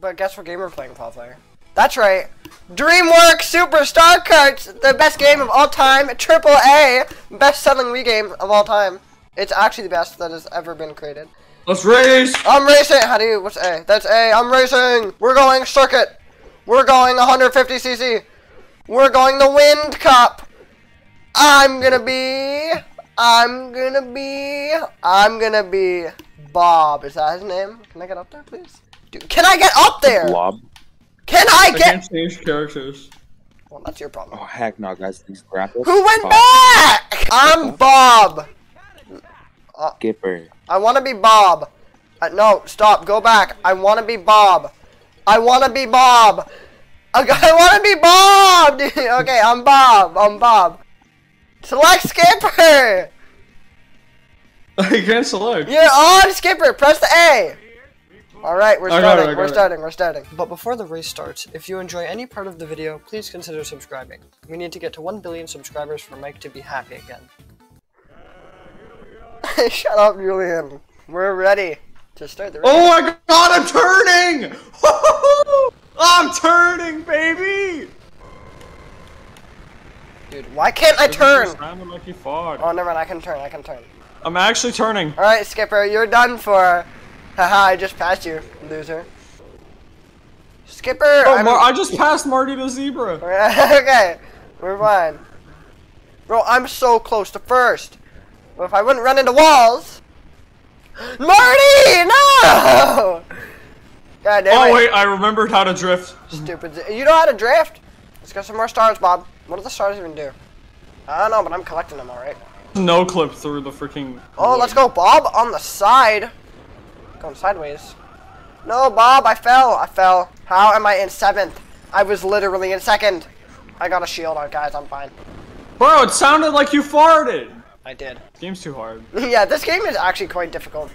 But guess what game we're playing, Paul Player? That's right. DreamWorks Super Star Kartz, the best game of all time, triple A, best-selling Wii game of all time. It's actually the best that has ever been created. Let's race! I'm racing. How do you? What's A? That's A. I'm racing. We're going circuit. We're going 150cc. We're going the Wind Cup. I'm gonna be. I'm gonna be. I'm gonna be. Bob. Is that his name? Can I get up there, please? Dude, can I get up there? Blob. Can I get? I get? can't change characters. Well, that's your problem. Oh heck no, guys! These graphics. Who went Oh, back? I'm Bob. Skipper. I want to be Bob. Uh, no, stop. Go back. I want to be Bob. I want to be Bob. Okay, I want to be Bob. dude. okay, I'm Bob. I'm Bob. Select Skipper. I can't select. You're on Skipper. Press the A. All right, we're I got it, starting. I got we're it. starting. We're starting. But before the race starts, if you enjoy any part of the video, please consider subscribing. We need to get to 1 billion subscribers for Mike to be happy again. Shut up, Julian. We're ready to start the race. Oh my god, I'm turning! I'm turning, baby! Dude, why can't I turn? Like you. Oh, never mind. I can turn. I can turn. I'm actually turning. All right, Skipper, you're done for. Haha, I just passed you, loser. Skipper. Oh, Mar I just passed Marty the zebra. okay, we're fine. Bro, I'm so close to first. But if I wouldn't run into walls. Marty, no! God damn Oh it. wait, I remembered how to drift. Stupid. You know how to drift? Let's get some more stars, Bob. What do the stars even do? I don't know, but I'm collecting them, alright? No clip through the freaking. Oh, let's go, Bob, on the side. Going sideways. No, Bob, I fell. I fell. How am I in seventh? I was literally in second. I got a shield on, guys. I'm fine. Bro, it sounded like you farted. I did. Game's too hard. yeah, this game is actually quite difficult.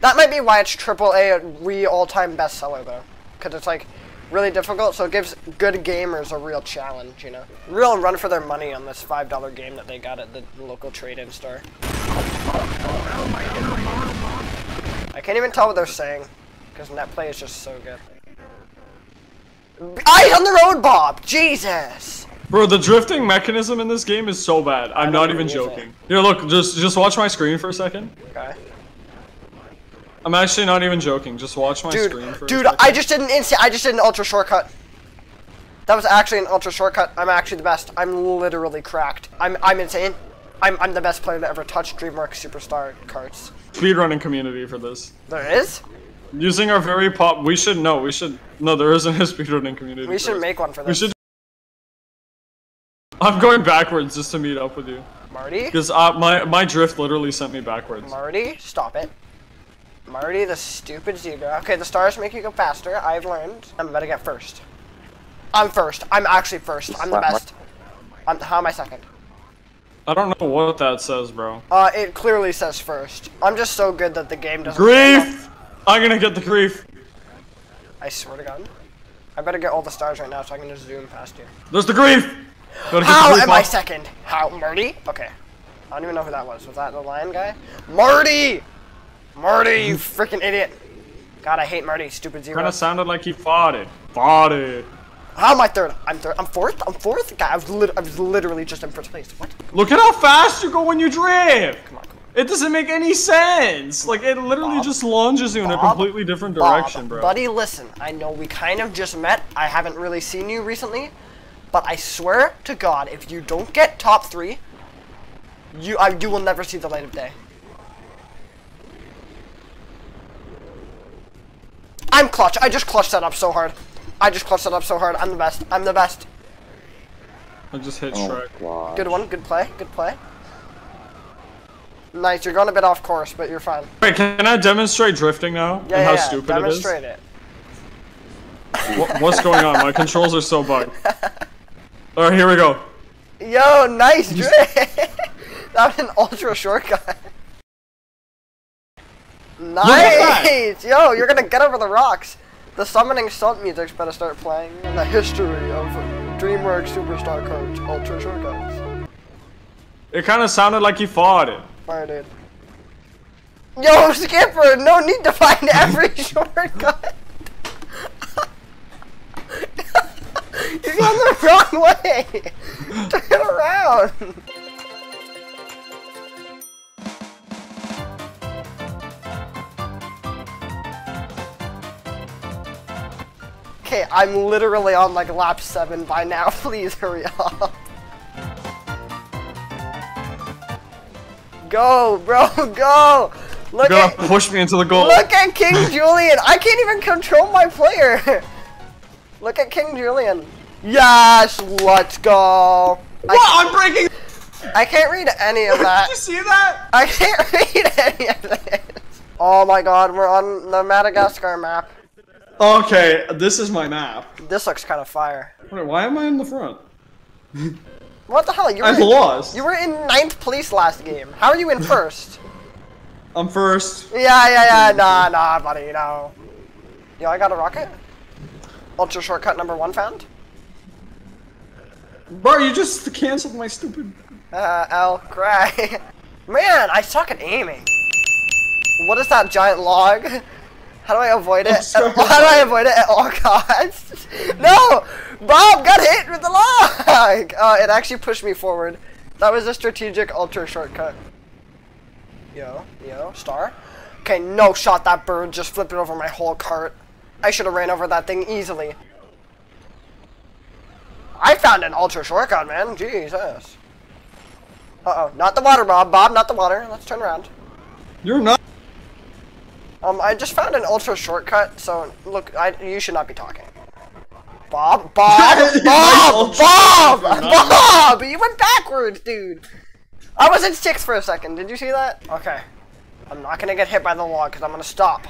That might be why it's triple A re all-time bestseller, though. Because it's, like, really difficult, so it gives good gamers a real challenge, you know? Real run for their money on this $5 game that they got at the local trade-in store. I can't even tell what they're saying, because NetPlay is just so good. Eyes on the road, Bob! Jesus! Bro, the drifting mechanism in this game is so bad. I'm not even joking. Here, look, just just watch my screen for a second. Okay. I'm actually not even joking. Just watch my screen Dude, for dude, a second. I just did an instant, I just did an ultra shortcut. That was actually an ultra shortcut. I'm actually the best. I'm literally cracked. I'm, I'm insane. I'm, I'm the best player to ever touch DreamWorks Superstar carts. speedrunning community for this. There is? Using our very pop, we should no, we should no. There isn't a speedrunning community. We should this. make one for this. We should. I'm going backwards just to meet up with you, Marty? because uh, my my drift literally sent me backwards. Marty, stop it. Marty, the stupid zebra. Okay, the stars make you go faster. I've learned. I'm about to get first. I'm first. I'm actually first. I'm the best. I'm, how am I second? I don't know what that says, bro. Uh, it clearly says first. I'm just so good that the game doesn't. Grief! I'm gonna get the grief. I swear to God. I better get all the stars right now so I can just zoom past you. There's the grief. The How grief am I second? How, Marty? Okay. I don't even know who that was. Was that the lion guy? Marty! Marty, you freaking idiot. God, I hate Marty, stupid zero. Kinda sounded like he fought it. How am I third? I'm third. I'm fourth? I'm fourth? God, I was, lit- I was literally just in first place. What? Look at how fast you go when you drift. Come on, come on. It doesn't make any sense. Like it literally Bob? just launches you in a completely different Bob, direction, bro. Buddy, listen. I know we kind of just met. I haven't really seen you recently. But I swear to God, if you don't get top three, you, I, you will never see the light of day. I'm clutch. I just clutched that up so hard. I just clutched that up so hard. I'm the best. I'm the best. I just hit Oh Shrek. god. Good one. Good play. Good play. Nice. You're going a bit off course, but you're fine. Wait, can I demonstrate drifting now? Yeah, and how yeah, yeah. stupid Demonstrate it it. is? What, what's going on? My controls are so bugged. Alright, here we go. Yo, nice drift. that was an ultra shortcut. that. Nice! Yo, you're gonna get over the rocks. The summoning stunt music's better start playing in the history of DreamWorks Superstar Coach Ultra Shortcuts. It kind of sounded like you farted. it. Yo, Skipper, no need to find every shortcut. You're going the wrong way. Turn around. I'm literally on like lap 7 by now. Please hurry up. Go, bro, go! Look You're at gonna push me into the goal. Look at King Julian! I can't even control my player! Look at King Julien. Yes, let's go! What? I'm breaking. I can't read any of Did that. you see that? I can't read any of this. Oh my god, we're on the Madagascar map. Okay, this is my map. This looks kind of fire. Wait, why am I in the front? What the hell? You were, I'm lost. you were in ninth place last game. How are you in first? I'm first. yeah, yeah, yeah. Nah, nah, buddy, no. Yo, I got a rocket. Ultra shortcut number one found. Bro, you just canceled my stupid. Uh, L, cry. Man, I suck at aiming. What is that giant log? How do I avoid it? How do I avoid it at all costs? no! Bob got hit with the log! Uh, it actually pushed me forward. That was a strategic ultra shortcut. Yo, yo, star. Okay, no shot that bird, just flipped it over my whole cart. I should have ran over that thing easily. I found an ultra shortcut, man. Jesus. Uh-oh, not the water, Bob. Bob, not the water. Let's turn around. You're not. Um, I just found an ultra shortcut, so look, I you should not be talking. Bob, Bob, Nice Bob, Bob, Bob! You went backwards, dude. I was in sixth for a second. Did you see that? Okay. I'm not gonna get hit by the log because I'm gonna stop.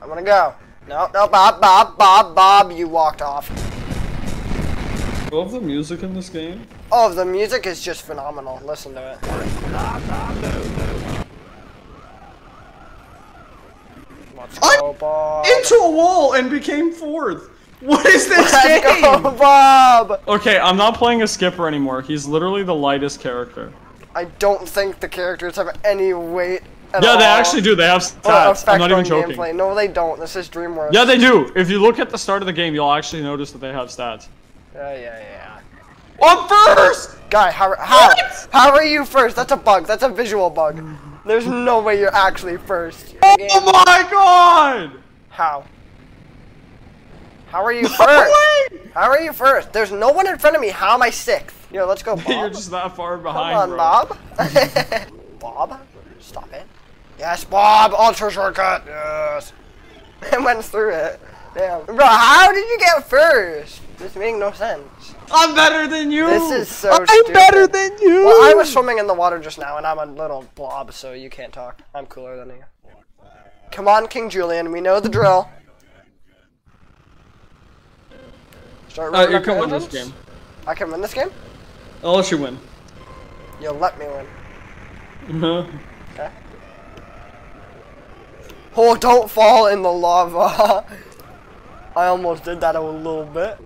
I'm gonna go. No, no, Bob, Bob, Bob, Bob. You walked off. Love the music in this game. Oh, the music is just phenomenal. Listen to it. Let's go, Bob. Into a wall and became fourth. What is this Let's game? go, Bob. Okay, I'm not playing a skipper anymore. He's literally the lightest character. I don't think the characters have any weight at all. Yeah, they actually do. They have stats. I'm not even joking. gameplay. No, they don't. This is DreamWorks. Yeah, they do. If you look at the start of the game, you'll actually notice that they have stats. Yeah, yeah, yeah. I'm first! Guy, how how What? how are you first? That's a bug. That's a visual bug. There's no way you're actually first. Oh my god! How? How are you first? How are you first? There's no one in front of me. How am I sixth? Yo, let's go, Bob. You're just that far Come behind, on, bro. Bob. Bob? Stop it. Yes, Bob. Ultra shortcut. Yes. I went through it. Damn. Bro, how did you get first? This makes no sense. I'm better than you! This is so I'm stupid. better than you! Well, I was swimming in the water just now, and I'm a little blob, so you can't talk. I'm cooler than you. Come on, King Julien. We know the drill. Start Uh, you can win this game. I can win this game? I'll let you win. You'll let me win. Uh-huh. Okay. Oh, don't fall in the lava. I almost did that a little bit.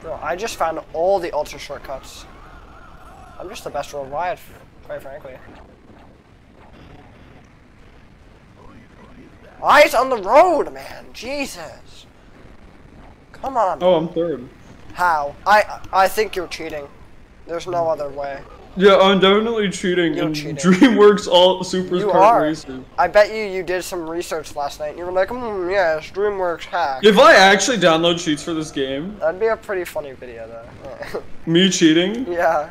Bro, I just found all the ultra shortcuts. I'm just the best worldwide, quite frankly. Eyes on the road, man. Jesus. Come on. Oh, I'm third. How? I I think you're cheating. There's no other way. Yeah, I'm definitely cheating You're in cheating. DreamWorks All Super You are. Racers. I bet you you did some research last night. and You were like, hmm, yes, DreamWorks hack. If I actually download cheats for this game, That'd be a pretty funny video, though. me cheating, yeah.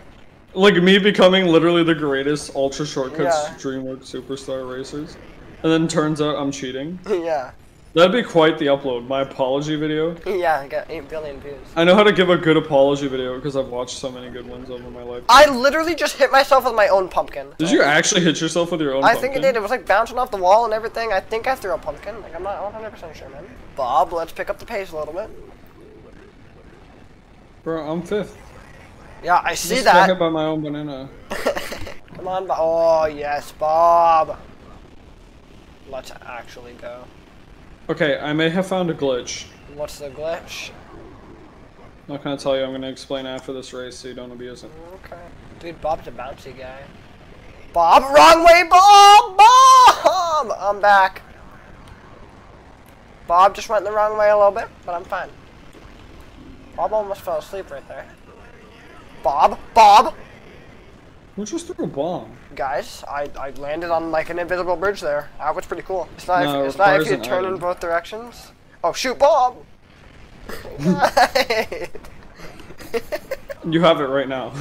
like me becoming literally the greatest Ultra Shortcuts Yeah. DreamWorks Superstar Racers, and then turns out I'm cheating. Yeah. That'd be quite the upload. My apology video. Yeah, I got 8 billion views. I know how to give a good apology video because I've watched so many good ones over my life. I literally just hit myself with my own pumpkin. Did you actually hit yourself with your own pumpkin? I think it did. It was like bouncing off the wall and everything. I think I threw a pumpkin. Like, I'm not 100% sure, man. Bob, let's pick up the pace a little bit. Bro, I'm fifth. Yeah, I see Just got hit that. by my own banana. Come on, Bob. Oh, yes, Bob. Let's actually go. Okay, I may have found a glitch. What's the glitch? Not gonna tell you. I'm gonna explain after this race so you don't abuse it. Okay. Dude, Bob's a bouncy guy. Bob, wrong way, Bob! Bob! I'm back. Bob just went the wrong way a little bit, but I'm fine. Bob almost fell asleep right there. Bob, Bob, Who just threw a bomb? guys, I, I landed on like an invisible bridge there. That was pretty cool. It's not No, if, it's not if you turn in both directions. Oh shoot, bomb! You have it right now.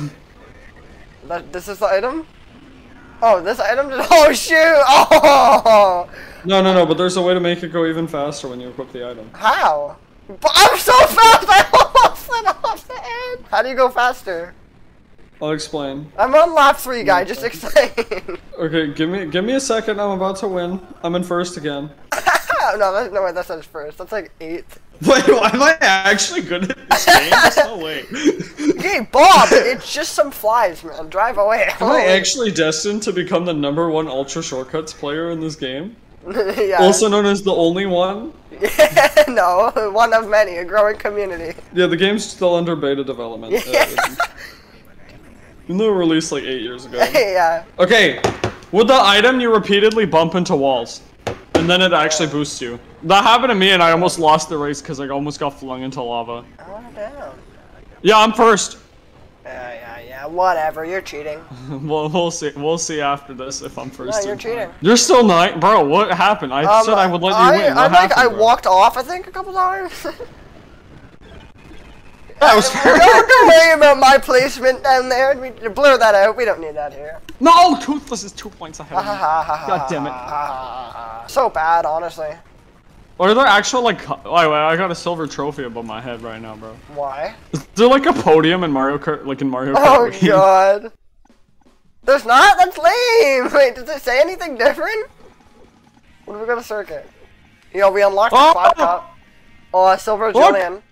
that, this is the item. Oh, this item just. Oh shoot! Oh, No, no, no, but there's a way to make it go even faster when you equip the item. how? But I'm so fast. I almost went off the end. How do you go faster? I'll explain. I'm on lap three, guy. Just explain. Okay, give me give me a second. I'm about to win. I'm in first again. no, that's, no, wait, that's not first. That's like eighth. Wait, am I actually good at this game? There's no way. Okay, Bob, it's just some flies, man. Drive away. Am I actually destined to become the number one Ultra Shortcuts player in this game? yeah. Also known as the only one? no, one of many, a growing community. Yeah, the game's still under beta development. Uh, even though it released like eight years ago. yeah. Okay, with the item, you repeatedly bump into walls. And then it actually boosts you. That happened to me and I almost lost the race because I almost got flung into lava. Oh, damn. Yeah, I'm first. Yeah, yeah, yeah. Whatever. You're cheating. Well, we'll see. We'll see after this if I'm first. No, you're in time. cheating. You're still nine, bro. What happened? I Um, said I would let you I, win. What I like. I bro? walked off. I think a couple times. That was fair. Don't worry about my placement down there. We blur that out. We don't need that here. no, oh, Toothless is two points ahead. Ha of ha me. ha ha. God damn it. So bad, honestly. Are there actual like? co- Wait, wait, I got a silver trophy above my head right now, bro. Why? Is there like a podium in Mario Kart, like in Mario Kart? Oh Wii? god. There's not? That's lame! Wait, does it say anything different? What if we got a circuit? Yo, we unlocked the Oh! Cloud Cup. Oh, a Silver Look! Julian.